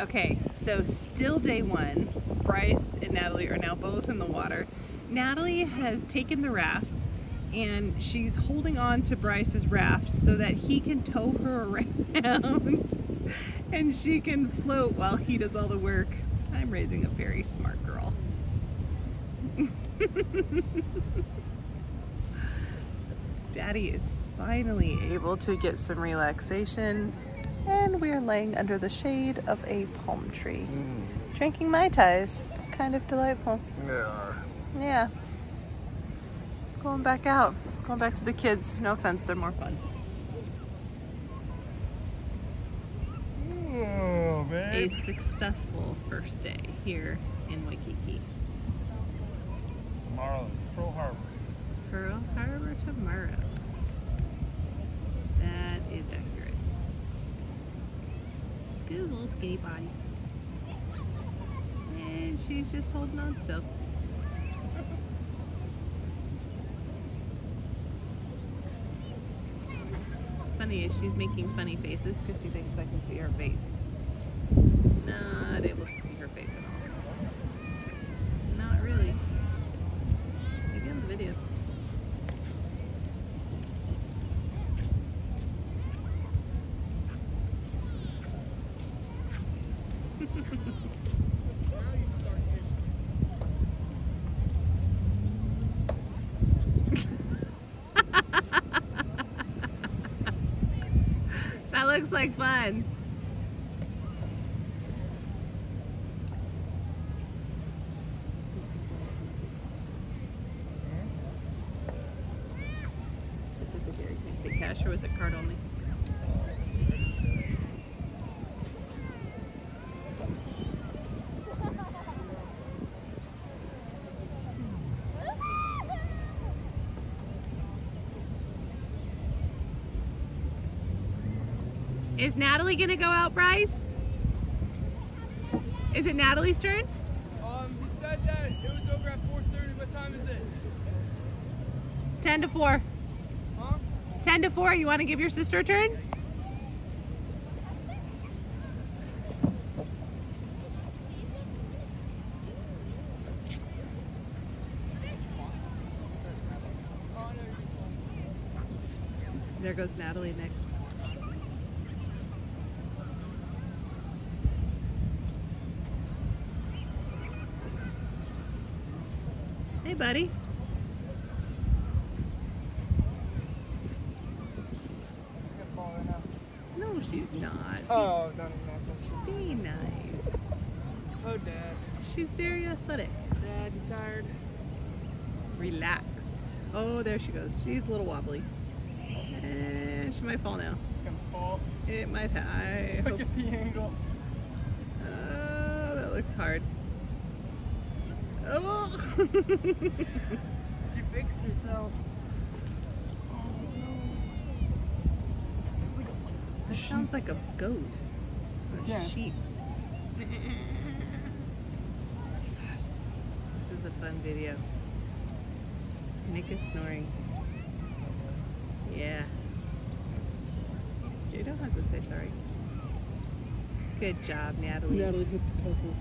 Okay, so still day one. Bryce and Natalie are now both in the water. Natalie has taken the raft and she's holding on to Bryce's raft so that he can tow her around and she can float while he does all the work. I'm raising a very smart girl. Daddy is finally able to get some relaxation and we're laying under the shade of a palm tree. Mm. Drinking Mai Tais. Kind of delightful. Yeah. Yeah. Going back out. Going back to the kids. No offense, they're more fun. Oh. A successful first day here in Waikiki. Tomorrow, Pearl Harbor. Pearl Harbor tomorrow. That is accurate. His little skinny body. And she's just holding on still. What's funny is she's making funny faces because she thinks I can see her face. Not able to see her face at all. Not really. Maybe on the video. that looks like fun. Or was it card only? Is Natalie gonna go out, Bryce? Is it Natalie's turn? Um, he said that it was over at 4.30. What time is it? 10 to 4. Huh? 10 to 4. You wanna give your sister a turn? There goes Natalie next. Hey, buddy. No, she's not. Oh, even. She's being nice. Oh, Dad. She's very athletic. Dad, you tired? Relaxed. Oh, there she goes. She's a little wobbly. And she might fall now. It's gonna fall. It might. I Look hope. at the angle. Oh, that looks hard. Oh. She fixed herself. that sounds like a goat. Or a Yeah. sheep. This is a fun video. Nick is snoring. Yeah. You don't have to say sorry. Good job, Natalie. Natalie hit the pebble.